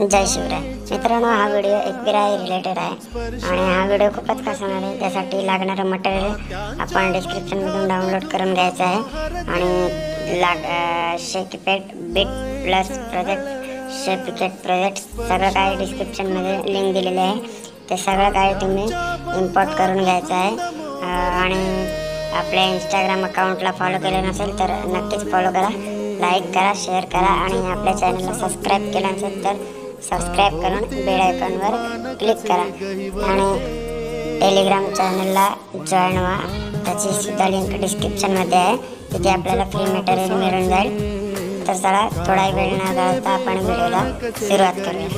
जय शिवराय. मित्रांनो हा video एकविराय related आहे आणि हा व्हिडिओ खूपच खासणार आहे. त्यासाठी लागणारं मटेरियल आपण डिस्क्रिप्शनमधून डाउनलोड करून घ्यायचं आहे. आणि लाग शेकिपेट बिट प्लस प्रोजेक्ट शेपिकेट प्रोजेक्ट सगळं काही डिस्क्रिप्शनमध्ये लिंक दिलेली आहे. ते सगळं काही तुम्ही इम्पोर्ट करून घ्यायचं आहे. आणि आपल्या इंस्टाग्राम अकाउंटला फॉलो केलं नसेल तर नक्कीच फॉलो करा. लाईक करा शेअर करा आणि आपल्या चॅनलला सबस्क्राईब केलं नसेल तर सबस्क्राईब करून बेल आयकॉनवर क्लिक करा। आणि टेलिग्राम चॅनलला जॉईन व्हा. त्याची सुद्धा लिंक डिस्क्रिप्शनमध्ये आहे. तिथे आपल्याला फ्री मटेरियल मिळून जाईल. तर चला, थोडा वेळ न घालता आपण व्हिडिओला सुरुवात करूया.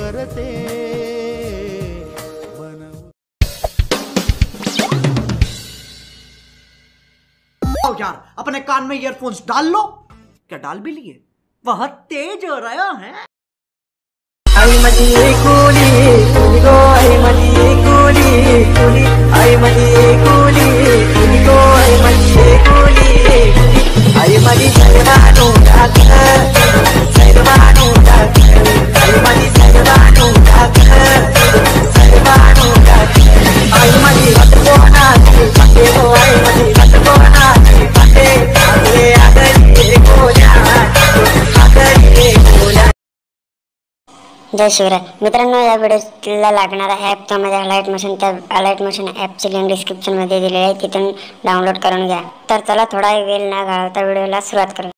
यार, अपने कान में ईयरफोन्स डाल लो। क्या डाल भी लिए? बहुत तेज हो रहा है। आई मजी कूली गो आई मजी कूली कूली आई मजी कूली कूली गो आई मजी कूली आई मजी सरवानु डाक सरवानु डाक आई मजी सरवानु डाक सरवानु डाक आई जय शिवराय. मित्रांनो या व्हिडिओला लागणारा ॲप त्यामध्ये अलाईट मशीन त्या अलाईट मशीन ॲपची लिंक डिस्क्रिप्शनमध्ये दिलेली आहे. तिथून डाउनलोड करून घ्या. तर चला थोडा वेळ न घालता व्हिडिओला सुरुवात करू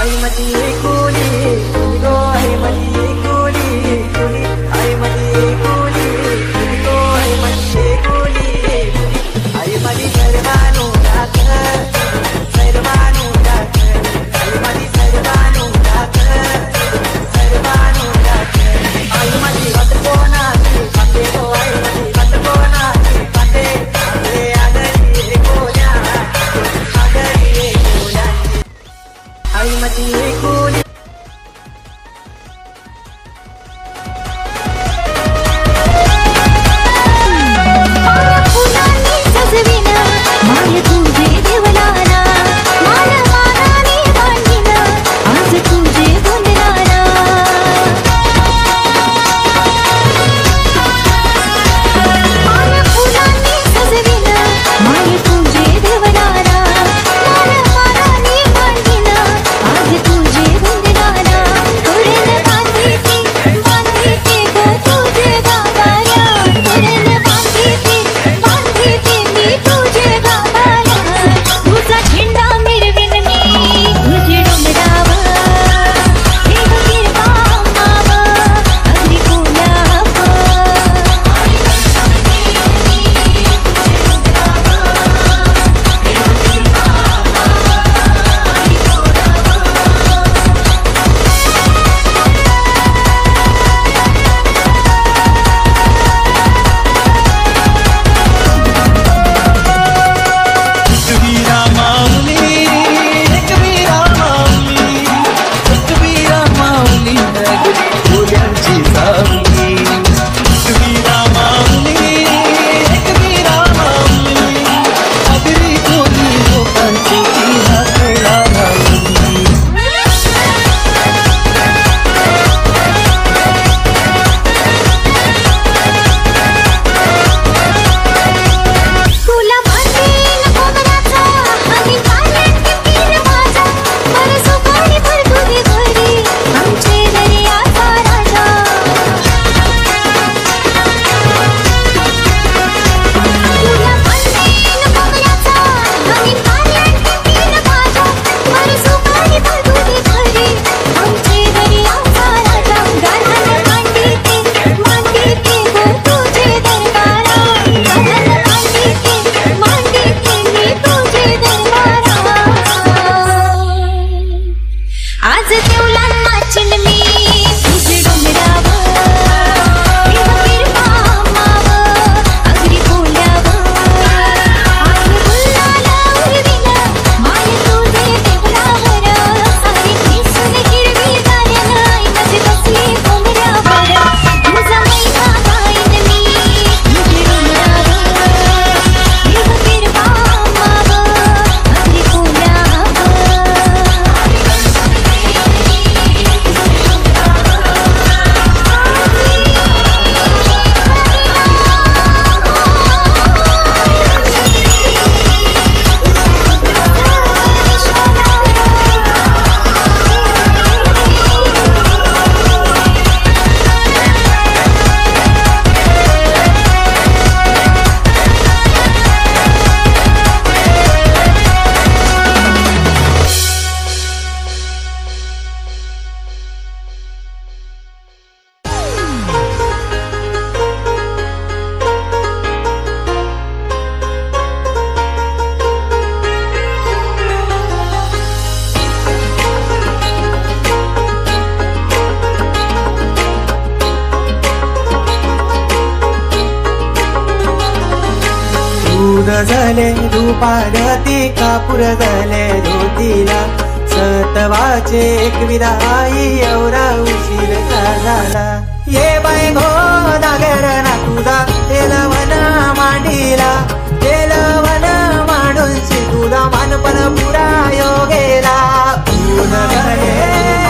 आई मजी कोली झाले धूपारती कापूर झाले धोतीला सतवाचे एक विधाई एवढा उशीर का झाला? ये बाय गो दागर ना तुझा तेलवन मांडीला तेलवन मांडून तुझा मानपण पुरा योगेला. पूर्ण झाले.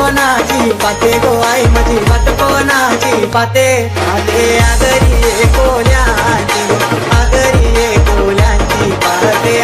कोणाची पाते गो आई माझी वाट कोणाची पाते. पाते आगरी कोल्याची गो आगरी कोल्यांची पाते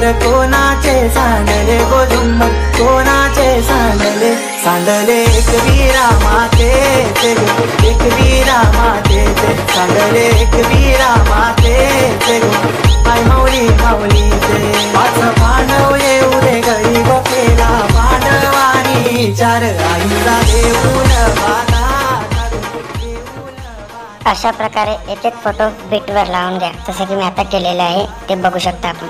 झुंबर कोणाचे सांडले गो झुंबर कोणाचे सांडले? सांडले एक वीरा मातेचे. एक वीरा मातेचे. सांडले एक वीरा मातेचे. गो आई माऊली माऊली ते पांडव येऊ दे घरी केला पांडवानी चार आईला देऊन बाधा अशा प्रकारे एक एक फोटो बीटवर लावून घ्या. जसं की मी आता केलेलं आहे ते बघू शकता आपण.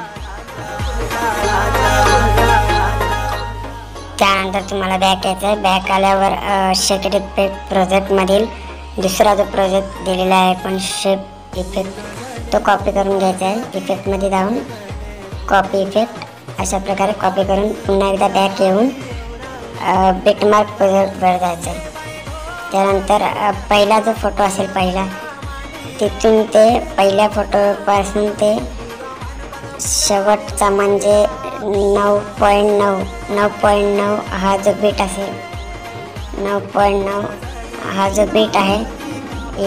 त्यानंतर तुम्हाला बॅक यायचं आहे बॅक आल्यावर शेकेट इफेक्ट प्रोजेक्टमधील दुसरा जो प्रोजेक्ट दिलेला आहे पण शेप इफेक्ट तो कॉपी करून घ्यायचा आहे. इफेक्टमध्ये जाऊन कॉपी इफेक्ट अशा प्रकारे कॉपी करून पुन्हा एकदा बॅक येऊन बिटमार्क प्रोजेक्टवर जायचं आहे त्यानंतर पहिला जो फोटो असेल पहिला तिथून ते पहिल्या फोटोपासून ते शेवटचा म्हणजे नऊ पॉईंट नऊ नऊ पॉईंट नऊ हा जो बीट असेल नऊ पॉईंट नऊ हा जो बीट आहे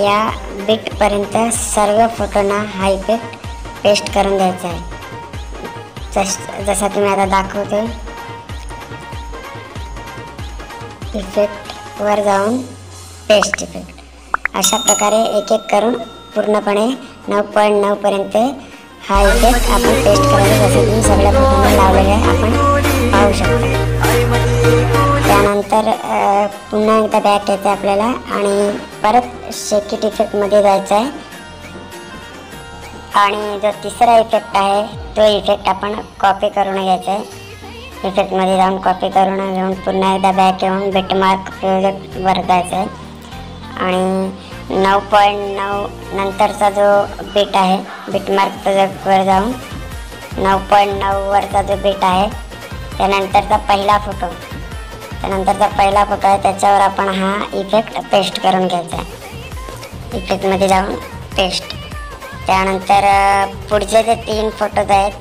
या बीटपर्यंत सर्व फोटोना हा इफेक्ट पेस्ट करून द्यायचा आहे. जस जसा तुम्ही आता दाखवतो इफेक्टवर जाऊन पेस्ट इफेक्ट अशा प्रकारे एक एक करून पूर्णपणे नऊ पॉईंट नऊपर्यंत हा इफेक्ट आपण पेस्ट करायचा जसं की सगळ्या फोटोमध्ये लावलेले आहे. आपण पाहू शकतो. त्यानंतर पुन्हा एकदा बॅक यायचं आहे आपल्याला आणि परत शेकिट इफेक्टमध्ये जायचं आहे आणि जो तिसरा इफेक्ट आहे तो इफेक्ट आपण कॉपी करून घ्यायचा आहे इफेक्टमध्ये जाऊन कॉपी करून घेऊन पुन्हा एकदा बॅक येऊन बिटमार्क प्रोजेक्टवर जायचं आहे आणि नऊ पॉईंट नऊ नंतरचा जो बीट आहे बिटमार्क प्रोजेक्टवर जाऊन नऊ पॉईंट नऊवरचा जो बीट आहे त्यानंतरचा पहिला फोटो त्यानंतरचा पहिला फोटो आहे त्याच्यावर आपण हा इफेक्ट पेस्ट करून घ्यायचा आहे. इफेक्टमध्ये जाऊन पेस्ट त्यानंतर पुढचे जे तीन फोटोज आहेत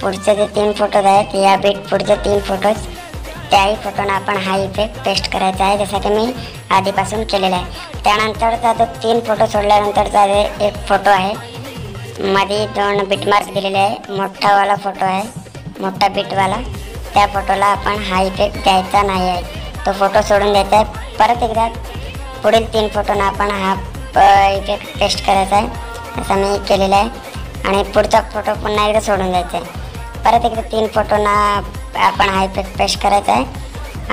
पुढचे जे तीन फोटोज आहेत या बीट पुढचे तीन फोटोज त्याही फोटोना आपण हा इफेक्ट पेस्ट करायचा आहे जसं की मी आधीपासून केलेला आहे. त्यानंतरचा जो तीन फोटो सोडल्यानंतरचा जे एक फोटो आहे. मध्ये दोन बिटमार्क दिलेले आहे. मोठावाला फोटो आहे. मोठा बीटवाला त्या फोटोला आपण हा इफेक्ट द्यायचा नाही आहे. तो फोटो सोडून द्यायचा आहे. परत एकदा पुढील तीन फोटोना आपण हा इफेक्ट पेस्ट करायचा आहे. असं मी केलेलं आहे. आणि पुढचा फोटो पुन्हा एकदा सोडून द्यायचा आहे. परत एकदा तीन फोटोना आपण हा इफेक्ट पेस्ट करायचं आहे.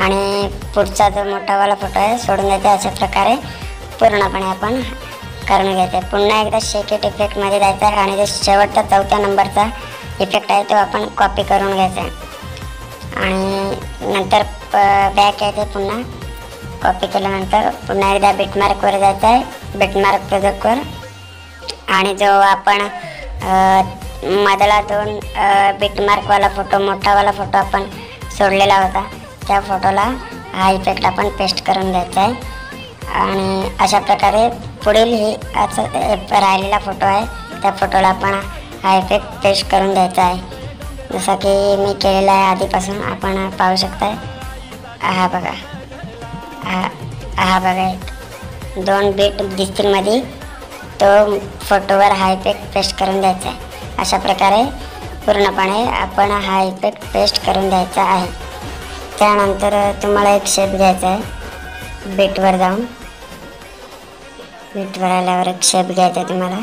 आणि पुढचा जो मोठावाला फोटो आहे सोडून द्यायचा अशा प्रकारे. पूर्णपणे आपण करून घ्यायचं आहे पुन्हा एकदा शेकेट इफेक्टमध्ये जायचं आहे. आणि जो शेवटचा चौथ्या नंबरचा इफेक्ट आहे तो आपण कॉपी करून घ्यायचा आहे. आणि नंतर बॅक यायचं पुन्हा कॉपी केल्यानंतर पुन्हा एकदा बिटमार्कवर जायचं आहे. बिटमार्क प्रोजेक्टवर आणि जो आपण मधला दोन बिटमार्कवाला फोटो मोठावाला फोटो आपण सोडलेला होता. त्या फोटोला हा इफेक्ट आपण पेस्ट करून घ्यायचा आहे आणि अशा प्रकारे पुढील ही असं राहिलेला फोटो आहे. त्या फोटोला आपण हा इफेक्ट पेस्ट करून घ्यायचा आहे जसं की मी केलेला आहे आधीपासून आपण पाहू शकताय. हा बघा. हा हा बघा एक. दोन बीट दिसतील मध्ये तो फोटोवर हा इफेक्ट पेस्ट करून द्यायचा आहे अशा प्रकारे पूर्णपणे आपण हा इफेक्ट पेस्ट करून द्यायचा आहे. त्यानंतर तुम्हाला एक शेप घ्यायचा आहे. बीटवर जाऊन. बीटवर आल्यावर एक शेप घ्यायचा आहे तुम्हाला.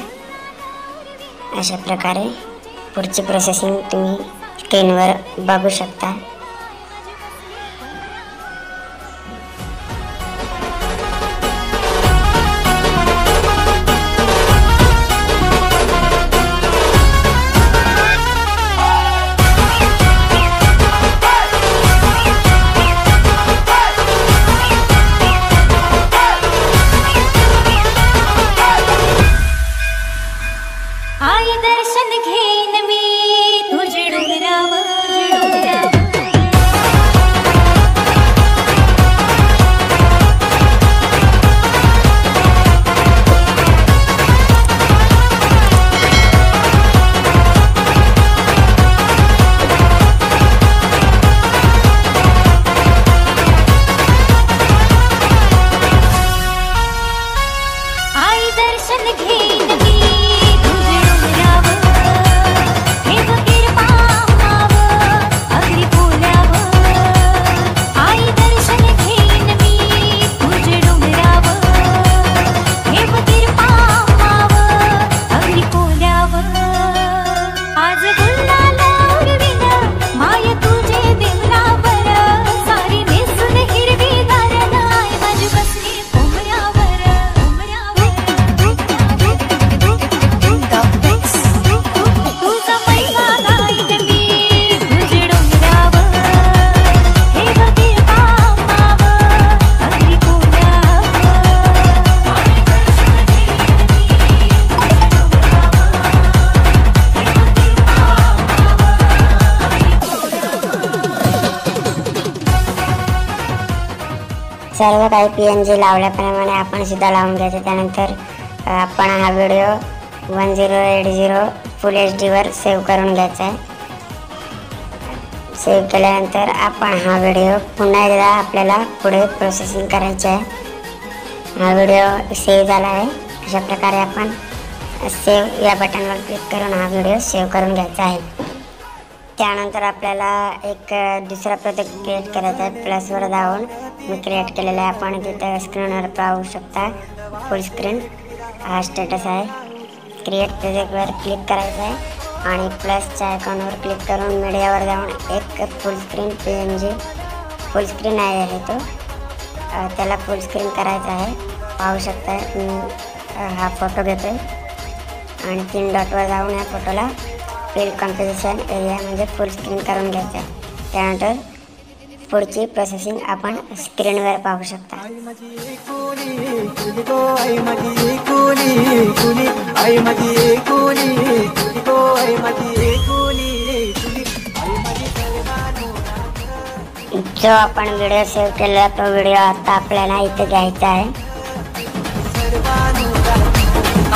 अशा प्रकारे पुढची प्रोसेसिंग तुम्ही स्क्रीनवर बघू शकता. सर्व काही पी एन जी लावल्याप्रमाणे आपण सुद्धा लावून घ्यायचं. त्यानंतर आपण हा video one zero eight zero full H डीवर सेव्ह करून घ्यायचा आहे. सेव्ह केल्यानंतर आपण हा व्हिडिओ पुन्हा एकदा आपल्याला पुढे प्रोसेसिंग करायचे आहे. हा व्हिडिओ सेव्ह झाला आहे. अशा प्रकारे आपण सेव्ह या बटनवर क्लिक करून हा व्हिडिओ सेव्ह करून घ्यायचा आहे. त्यानंतर आपल्याला एक दुसरा प्रोजेक्ट क्रिएट करायचा आहे प्लसवर जाऊन. मी क्रिएट केलेला आहे. आपण तिथं स्क्रीनवर पाहू शकता. फुल स्क्रीन हा स्टेटस आहे. क्रिएट प्रोजेक्टवर क्लिक करायचं आहे. आणि प्लसच्या आयकॉनवर क्लिक करून मीडियावर जाऊन एक full screen P N G full screen आहे तो. त्याला फुल स्क्रीन करायचं आहे. पाहू शकता. मी हा फोटो घेतो आहे आणि तीन डॉटवर जाऊन या फोटोला फिल कॉम्पोजिशन एरिया म्हणजे फुल स्क्रीन करून घ्यायचं. आहे त्यानंतर पुढची प्रोसेसिंग आपण स्क्रीनवर पाहू शकता. कुली कुली कुली कुली जो आपण व्हिडिओ सेव्ह केलेला तो व्हिडिओ आता आपल्याला इथे घ्यायचा आहे.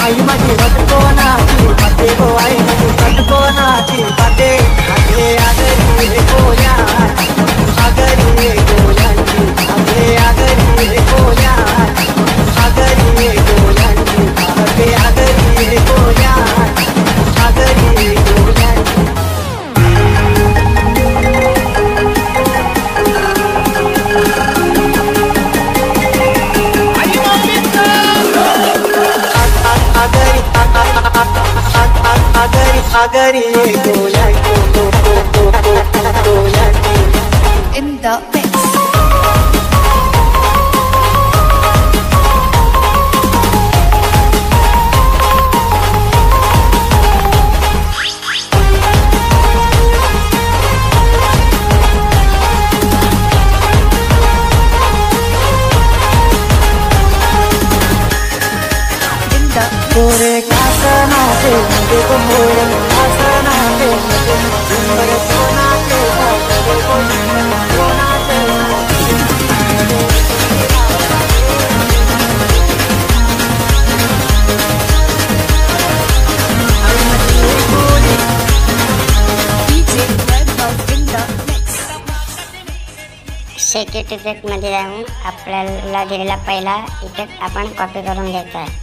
आई माझी वटकोनाची पाटे गो आई माझी वटकोनाची पाटे आगे आगरी रे गोया आगरी रे गोयांची आगे आगरी रे गोया आगरी रे गोयांची आगे आगरी आगरी इफेक्ट इफेक्टमध्ये जाऊन आपल्याला दिलेला पहिला इफेक्ट आपण कॉपी करून घ्यायचा आहे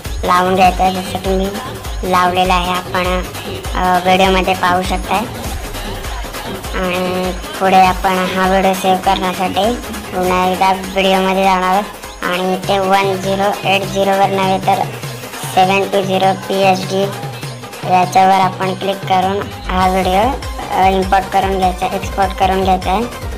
लावून घ्यायचं आहे जसं तुम्ही लावलेलं आहे आपण व्हिडिओमध्ये पाहू शकताय. आणि पुढे आपण हा व्हिडिओ सेव्ह करण्यासाठी पुन्हा एकदा व्हिडिओमध्ये जाणार आहोत. आणि ते वन झिरो एट झिरोवर नव्हे तर seven two zero P H D याच्यावर आपण क्लिक करून हा व्हिडिओ इम्पोर्ट करून घ्यायचा एक्सपोर्ट करून घ्यायचा आहे.